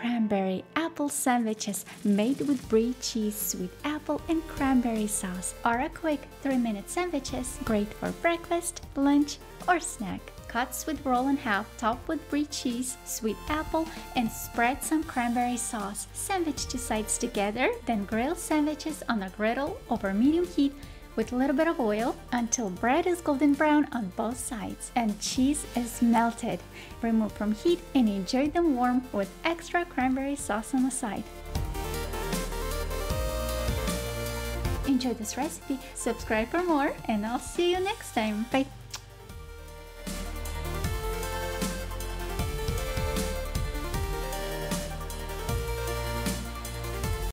cranberry apple sandwiches made with brie cheese, sweet apple, and cranberry sauce are a quick 3 minute sandwiches great for breakfast, lunch, or snack. Cut sweet roll in half, top with brie cheese, sweet apple, and spread some cranberry sauce. Sandwich two sides together, then grill sandwiches on a griddle over medium heat with a little bit of oil until bread is golden brown on both sides and cheese is melted. Remove from heat and enjoy them warm with extra cranberry sauce on the side. Enjoy this recipe, subscribe for more, and I'll see you next time. Bye!